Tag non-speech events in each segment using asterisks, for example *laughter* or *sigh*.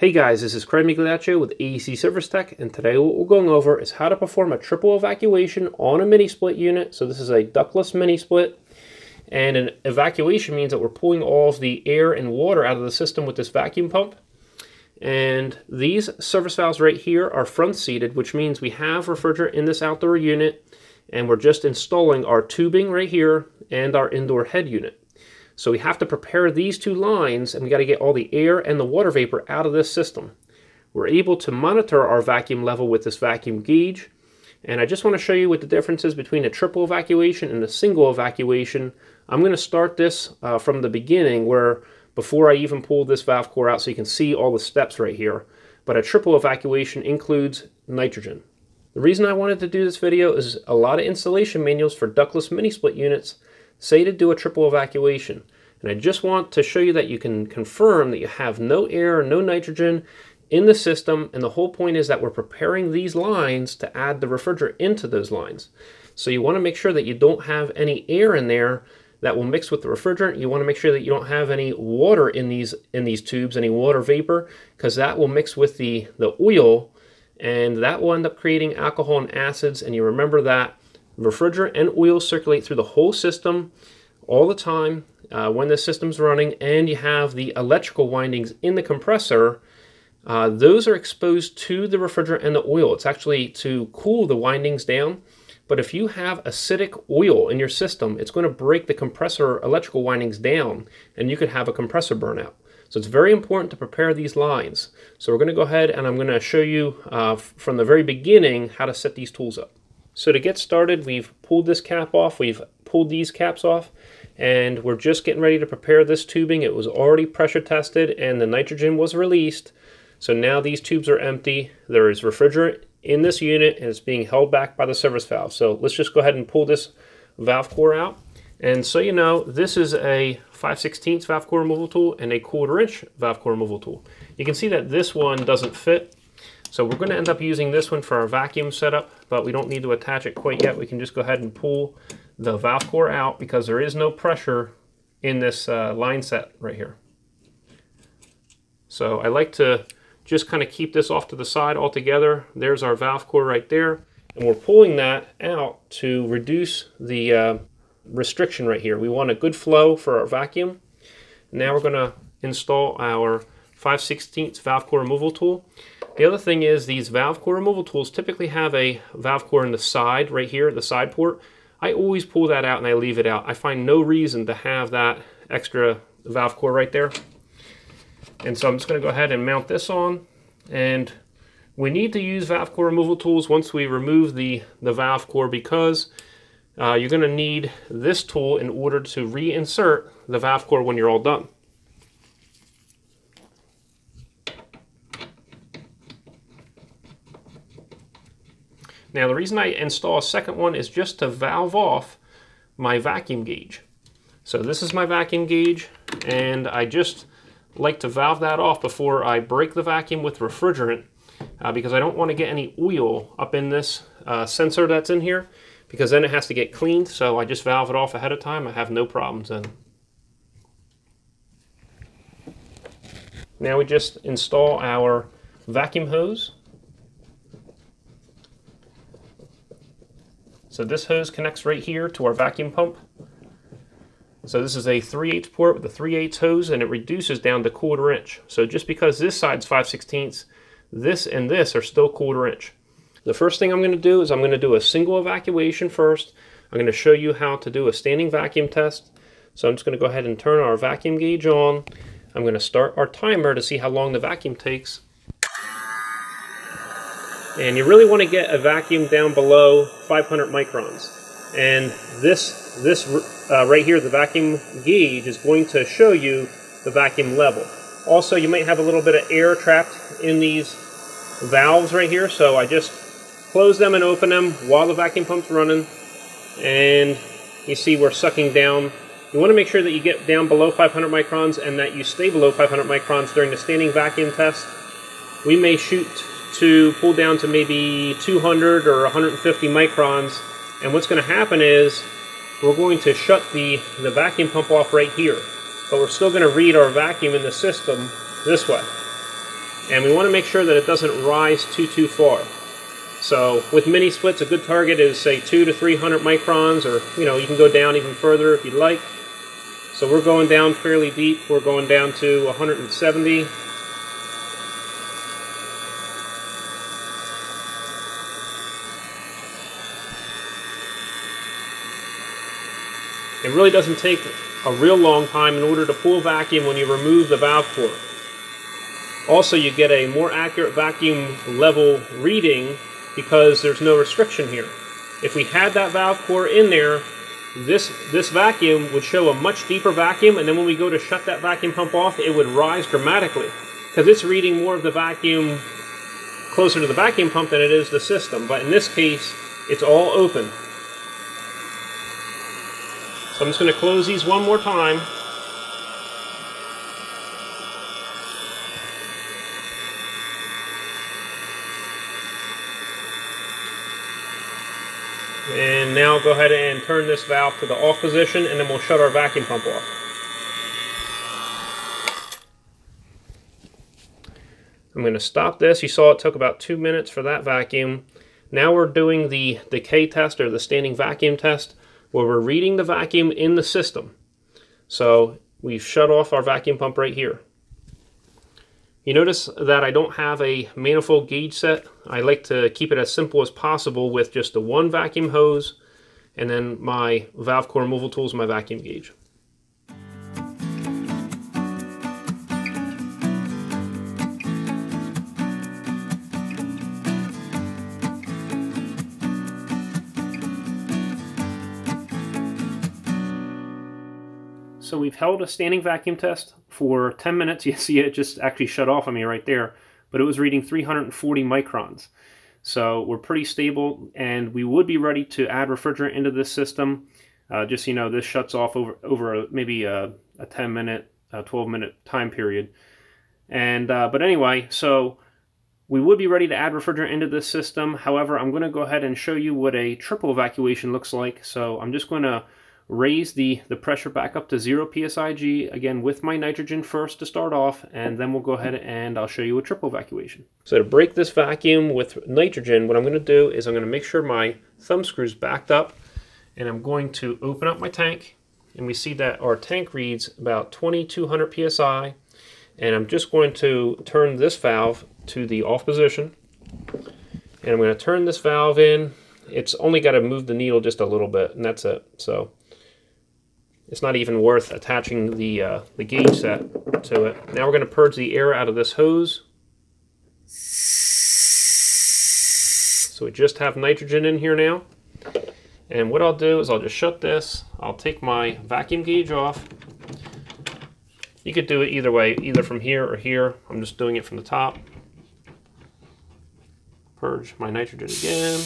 Hey guys, this is Craig Migliaccio with AC Service Tech, and today what we're going over is how to perform a triple evacuation on a mini split unit. So this is a ductless mini split, and an evacuation means that we're pulling all of the air and water out of the system with this vacuum pump. And these service valves right here are front seated, which means we have refrigerant in this outdoor unit, and we're just installing our tubing right here and our indoor head unit. So we have to prepare these two lines and we got to get all the air and the water vapor out of this system. We're able to monitor our vacuum level with this vacuum gauge. And I just want to show you what the difference is between a triple evacuation and a single evacuation. I'm going to start this uh, from the beginning where before I even pull this valve core out so you can see all the steps right here. But a triple evacuation includes nitrogen. The reason I wanted to do this video is a lot of installation manuals for ductless mini split units say to do a triple evacuation. And I just want to show you that you can confirm that you have no air, no nitrogen in the system. And the whole point is that we're preparing these lines to add the refrigerant into those lines. So you want to make sure that you don't have any air in there that will mix with the refrigerant. You want to make sure that you don't have any water in these in these tubes, any water vapor, because that will mix with the, the oil and that will end up creating alcohol and acids. And you remember that refrigerant and oil circulate through the whole system all the time uh, when the system's running and you have the electrical windings in the compressor, uh, those are exposed to the refrigerant and the oil. It's actually to cool the windings down. But if you have acidic oil in your system, it's going to break the compressor electrical windings down and you could have a compressor burnout. So it's very important to prepare these lines. So we're going to go ahead and I'm going to show you uh, from the very beginning how to set these tools up. So to get started, we've pulled this cap off, we've pulled these caps off, and we're just getting ready to prepare this tubing. It was already pressure tested and the nitrogen was released. So now these tubes are empty. There is refrigerant in this unit and it's being held back by the service valve. So let's just go ahead and pull this valve core out. And so you know, this is a 5 16 valve core removal tool and a quarter inch valve core removal tool. You can see that this one doesn't fit. So we're going to end up using this one for our vacuum setup, but we don't need to attach it quite yet. We can just go ahead and pull the valve core out because there is no pressure in this uh, line set right here. So I like to just kind of keep this off to the side altogether. There's our valve core right there. And we're pulling that out to reduce the uh, restriction right here. We want a good flow for our vacuum. Now we're going to install our 5 16 valve core removal tool. The other thing is these valve core removal tools typically have a valve core in the side right here, the side port. I always pull that out and I leave it out. I find no reason to have that extra valve core right there. And so I'm just going to go ahead and mount this on. And we need to use valve core removal tools once we remove the, the valve core because uh, you're going to need this tool in order to reinsert the valve core when you're all done. Now the reason I install a second one is just to valve off my vacuum gauge. So this is my vacuum gauge and I just like to valve that off before I break the vacuum with refrigerant uh, because I don't want to get any oil up in this uh, sensor that's in here because then it has to get cleaned so I just valve it off ahead of time I have no problems then. Now we just install our vacuum hose So this hose connects right here to our vacuum pump. So this is a 3 8 port with a 3 8 hose and it reduces down to quarter inch. So just because this side's 5 16 this and this are still quarter inch. The first thing I'm going to do is I'm going to do a single evacuation first. I'm going to show you how to do a standing vacuum test. So I'm just going to go ahead and turn our vacuum gauge on. I'm going to start our timer to see how long the vacuum takes. And you really want to get a vacuum down below 500 microns. And this, this uh, right here, the vacuum gauge, is going to show you the vacuum level. Also, you might have a little bit of air trapped in these valves right here, so I just close them and open them while the vacuum pump's running. And you see we're sucking down. You want to make sure that you get down below 500 microns and that you stay below 500 microns during the standing vacuum test. We may shoot to pull down to maybe 200 or 150 microns. And what's going to happen is we're going to shut the, the vacuum pump off right here. But we're still going to read our vacuum in the system this way. And we want to make sure that it doesn't rise too, too far. So with mini splits, a good target is say two to 300 microns, or you know, you can go down even further if you'd like. So we're going down fairly deep. We're going down to 170. It really doesn't take a real long time in order to pull vacuum when you remove the valve core. Also, you get a more accurate vacuum level reading because there's no restriction here. If we had that valve core in there, this, this vacuum would show a much deeper vacuum, and then when we go to shut that vacuum pump off, it would rise dramatically because it's reading more of the vacuum closer to the vacuum pump than it is the system. But in this case, it's all open. So I'm just going to close these one more time. And now go ahead and turn this valve to the off position and then we'll shut our vacuum pump off. I'm going to stop this. You saw it took about two minutes for that vacuum. Now we're doing the decay test or the standing vacuum test where we're reading the vacuum in the system. So we've shut off our vacuum pump right here. You notice that I don't have a manifold gauge set. I like to keep it as simple as possible with just the one vacuum hose and then my valve core removal tools, and my vacuum gauge. We've held a standing vacuum test for 10 minutes. *laughs* You see it just actually shut off on me right there, but it was reading 340 microns. So we're pretty stable and we would be ready to add refrigerant into this system. Uh, just you know, this shuts off over, over a, maybe a, a 10 minute, 12 minute time period. And uh, But anyway, so we would be ready to add refrigerant into this system. However, I'm going to go ahead and show you what a triple evacuation looks like. So I'm just going to raise the, the pressure back up to 0 psig, again with my nitrogen first to start off, and then we'll go ahead and I'll show you a triple evacuation. So to break this vacuum with nitrogen, what I'm going to do is I'm going to make sure my thumb screw's backed up, and I'm going to open up my tank, and we see that our tank reads about 2200 psi, and I'm just going to turn this valve to the off position, and I'm going to turn this valve in. It's only got to move the needle just a little bit, and that's it. So it's not even worth attaching the, uh, the gauge set to it. Now we're going to purge the air out of this hose. So we just have nitrogen in here now. And what I'll do is I'll just shut this. I'll take my vacuum gauge off. You could do it either way, either from here or here. I'm just doing it from the top. Purge my nitrogen again.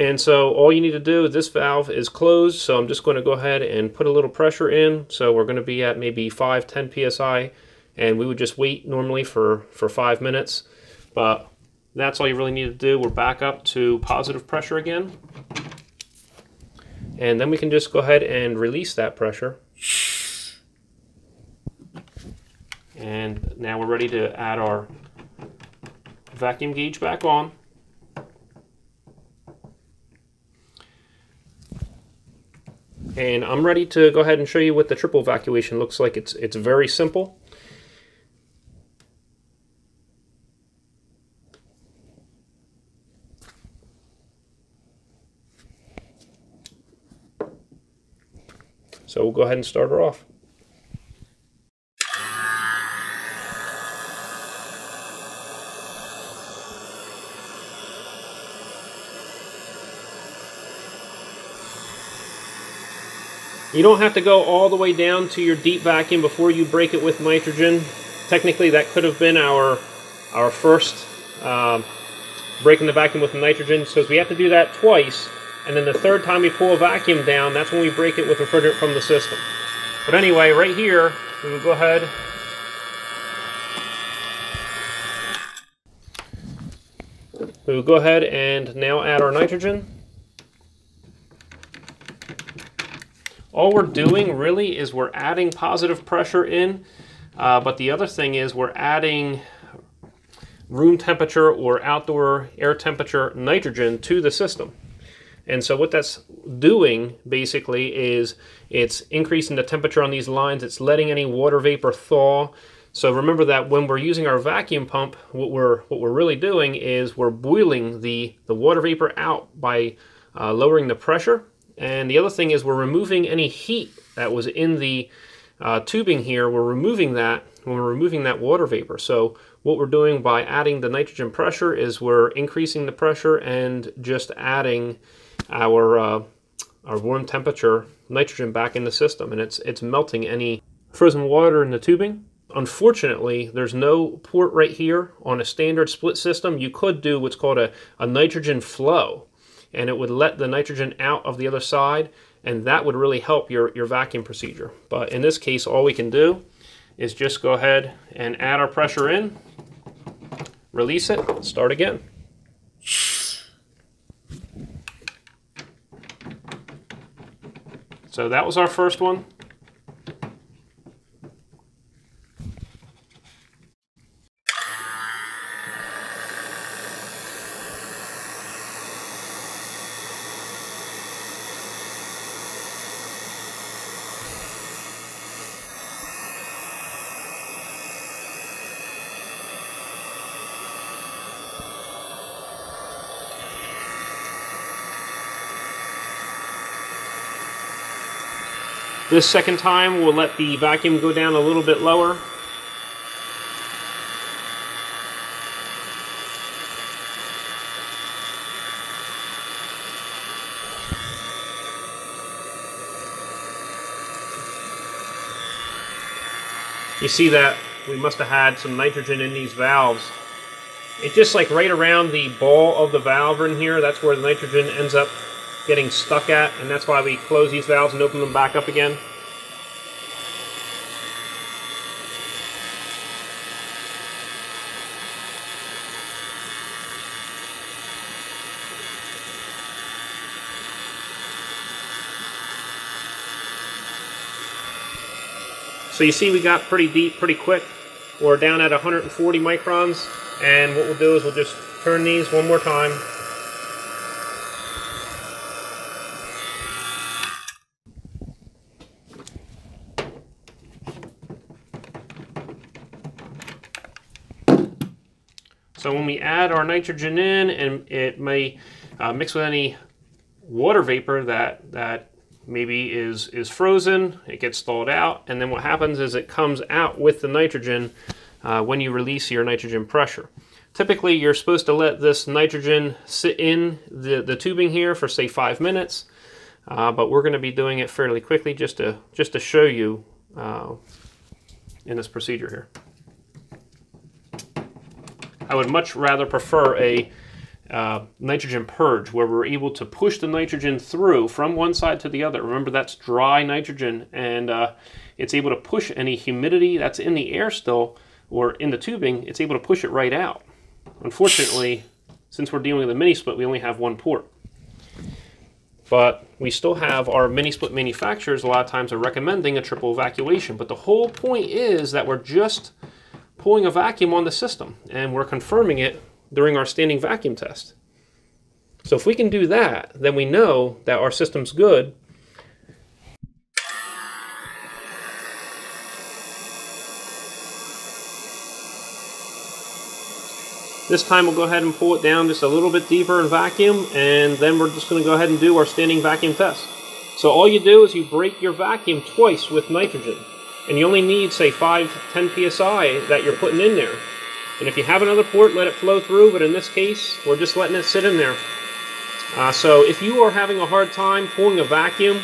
And so all you need to do, this valve is closed, so I'm just going to go ahead and put a little pressure in. So we're going to be at maybe 5, 10 psi, and we would just wait normally for, for 5 minutes. But that's all you really need to do. We're back up to positive pressure again. And then we can just go ahead and release that pressure. And now we're ready to add our vacuum gauge back on. And I'm ready to go ahead and show you what the triple evacuation looks like. It's, it's very simple. So we'll go ahead and start her off. You don't have to go all the way down to your deep vacuum before you break it with nitrogen. Technically, that could have been our, our first uh, breaking the vacuum with nitrogen, so we have to do that twice. And then the third time we pull a vacuum down, that's when we break it with refrigerant from the system. But anyway, right here, we will go ahead we will go ahead and now add our nitrogen. All we're doing really is we're adding positive pressure in, uh, but the other thing is we're adding room temperature or outdoor air temperature nitrogen to the system. And so what that's doing basically is it's increasing the temperature on these lines, it's letting any water vapor thaw. So remember that when we're using our vacuum pump, what we're what we're really doing is we're boiling the, the water vapor out by uh, lowering the pressure. And the other thing is we're removing any heat that was in the uh, tubing here. We're removing that when we're removing that water vapor. So what we're doing by adding the nitrogen pressure is we're increasing the pressure and just adding our uh, our warm temperature nitrogen back in the system and it's it's melting any frozen water in the tubing. Unfortunately, there's no port right here on a standard split system. You could do what's called a, a nitrogen flow and it would let the nitrogen out of the other side and that would really help your, your vacuum procedure. But in this case, all we can do is just go ahead and add our pressure in, release it, start again. So that was our first one. This second time, we'll let the vacuum go down a little bit lower. You see that we must have had some nitrogen in these valves. It's just like right around the ball of the valve in here, that's where the nitrogen ends up getting stuck at, and that's why we close these valves and open them back up again. So you see we got pretty deep pretty quick. We're down at 140 microns, and what we'll do is we'll just turn these one more time So when we add our nitrogen in and it may uh, mix with any water vapor that, that maybe is, is frozen, it gets thawed out, and then what happens is it comes out with the nitrogen uh, when you release your nitrogen pressure. Typically, you're supposed to let this nitrogen sit in the, the tubing here for say five minutes, uh, but we're going to be doing it fairly quickly just to, just to show you uh, in this procedure here. I would much rather prefer a uh, nitrogen purge where we're able to push the nitrogen through from one side to the other. Remember that's dry nitrogen and uh, it's able to push any humidity that's in the air still or in the tubing, it's able to push it right out. Unfortunately, since we're dealing with a mini split, we only have one port. But we still have our mini split manufacturers a lot of times are recommending a triple evacuation. But the whole point is that we're just pulling a vacuum on the system and we're confirming it during our standing vacuum test. So if we can do that, then we know that our system's good. This time we'll go ahead and pull it down just a little bit deeper in vacuum, and then we're just going to go ahead and do our standing vacuum test. So all you do is you break your vacuum twice with nitrogen and you only need, say, 5, 10 psi that you're putting in there. And if you have another port, let it flow through, but in this case, we're just letting it sit in there. Uh, so if you are having a hard time pulling a vacuum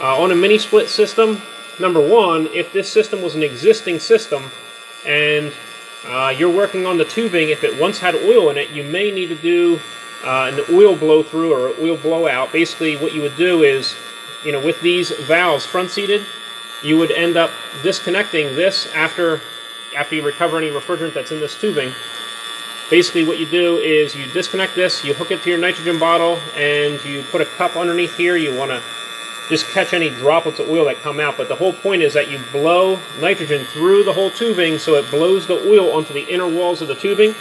uh, on a mini split system, number one, if this system was an existing system and uh, you're working on the tubing, if it once had oil in it, you may need to do uh, an oil blow through or oil blowout. Basically, what you would do is, you know, with these valves front seated, you would end up disconnecting this after after you recover any refrigerant that's in this tubing. Basically what you do is you disconnect this, you hook it to your nitrogen bottle, and you put a cup underneath here. You want to just catch any droplets of oil that come out. But the whole point is that you blow nitrogen through the whole tubing so it blows the oil onto the inner walls of the tubing.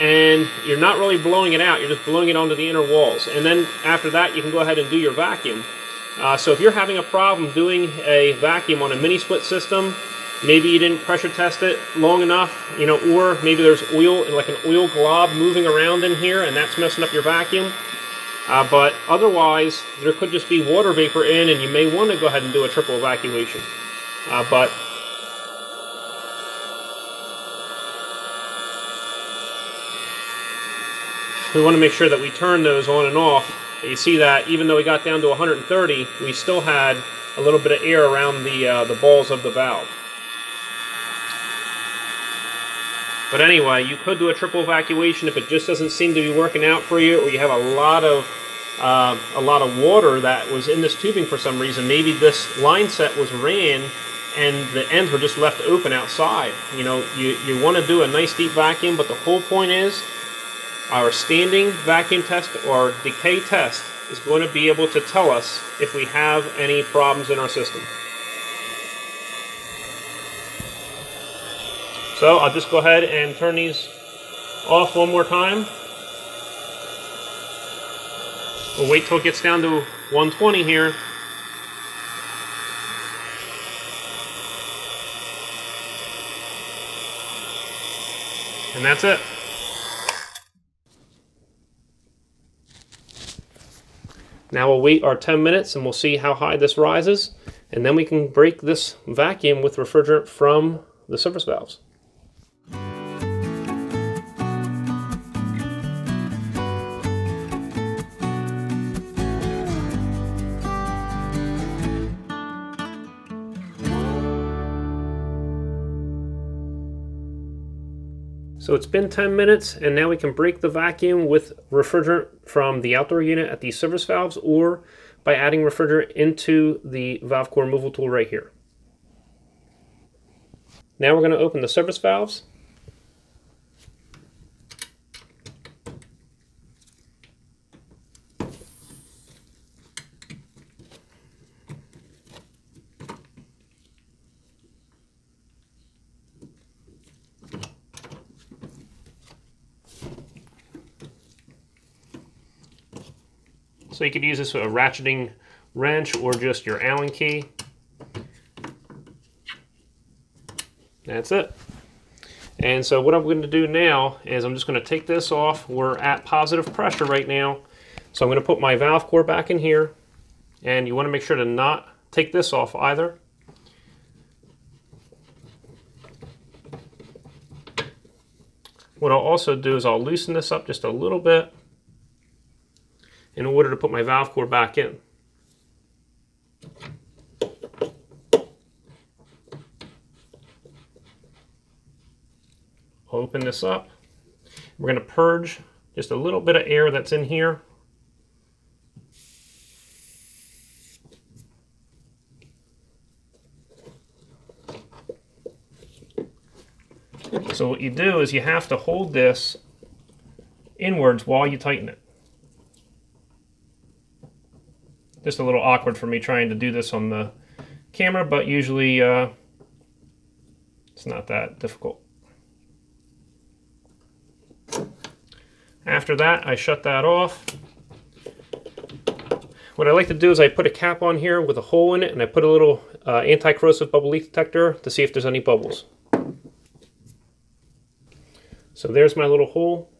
And you're not really blowing it out, you're just blowing it onto the inner walls. And then after that, you can go ahead and do your vacuum. Uh, so if you're having a problem doing a vacuum on a mini split system, maybe you didn't pressure test it long enough, you know, or maybe there's oil, like an oil glob moving around in here and that's messing up your vacuum. Uh, but otherwise, there could just be water vapor in, and you may want to go ahead and do a triple evacuation. Uh, but we want to make sure that we turn those on and off. You see that even though we got down to 130, we still had a little bit of air around the, uh, the balls of the valve. But anyway, you could do a triple evacuation if it just doesn't seem to be working out for you, or you have a lot of uh, a lot of water that was in this tubing for some reason. Maybe this line set was ran and the ends were just left open outside. You know, you, you want to do a nice deep vacuum, but the whole point is our standing vacuum test or decay test is going to be able to tell us if we have any problems in our system. So I'll just go ahead and turn these off one more time. We'll wait till it gets down to 120 here. And that's it. Now we'll wait our 10 minutes and we'll see how high this rises. And then we can break this vacuum with refrigerant from the service valves. So it's been 10 minutes and now we can break the vacuum with refrigerant from the outdoor unit at the service valves or by adding refrigerant into the valve core removal tool right here. Now we're going to open the service valves So you could use this with a ratcheting wrench or just your Allen key. That's it. And so what I'm going to do now is I'm just going to take this off. We're at positive pressure right now. So I'm going to put my valve core back in here. And you want to make sure to not take this off either. What I'll also do is I'll loosen this up just a little bit in order to put my valve core back in. Open this up. We're going to purge just a little bit of air that's in here. So what you do is you have to hold this inwards while you tighten it. Just a little awkward for me trying to do this on the camera, but usually uh, it's not that difficult. After that, I shut that off. What I like to do is I put a cap on here with a hole in it, and I put a little uh, anti-corrosive bubble leak detector to see if there's any bubbles. So there's my little hole.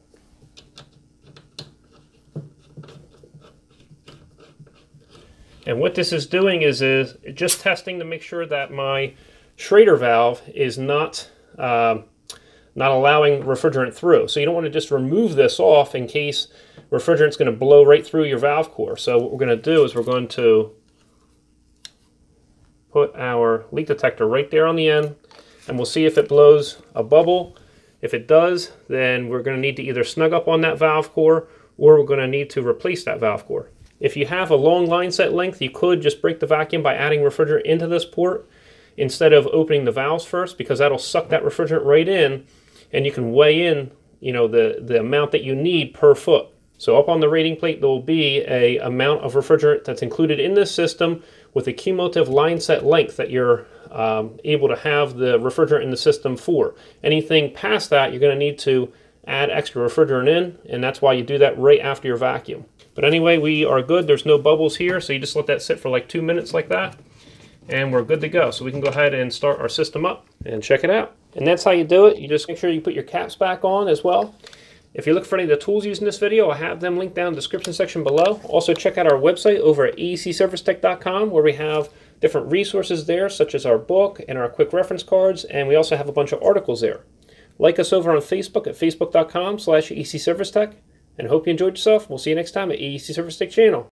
And what this is doing is, is just testing to make sure that my Schrader valve is not, uh, not allowing refrigerant through. So you don't want to just remove this off in case refrigerant's going to blow right through your valve core. So what we're going to do is we're going to put our leak detector right there on the end and we'll see if it blows a bubble. If it does, then we're going to need to either snug up on that valve core or we're going to need to replace that valve core. If you have a long line set length, you could just break the vacuum by adding refrigerant into this port instead of opening the valves first because that'll suck that refrigerant right in and you can weigh in you know the, the amount that you need per foot. So up on the rating plate, there will be a amount of refrigerant that's included in this system with a cumulative line set length that you're um, able to have the refrigerant in the system for. Anything past that, you're going to need to add extra refrigerant in, and that's why you do that right after your vacuum. But anyway, we are good. There's no bubbles here, so you just let that sit for like two minutes like that, and we're good to go. So we can go ahead and start our system up and check it out. And that's how you do it. You just make sure you put your caps back on as well. If you look for any of the tools used in this video, I have them linked down in the description section below. Also check out our website over at acservicetech.com where we have different resources there such as our book and our quick reference cards and we also have a bunch of articles there. Like us over on Facebook at facebook.com slash acservicetech and hope you enjoyed yourself. We'll see you next time at AC Service Tech channel.